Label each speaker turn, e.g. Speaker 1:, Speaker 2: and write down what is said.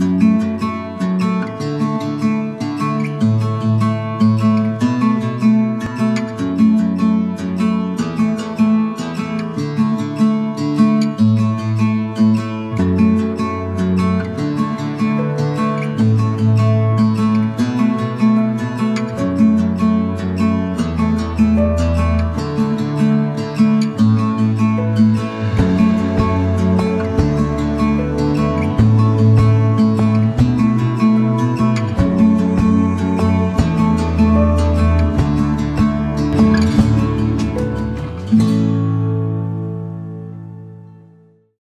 Speaker 1: Bye.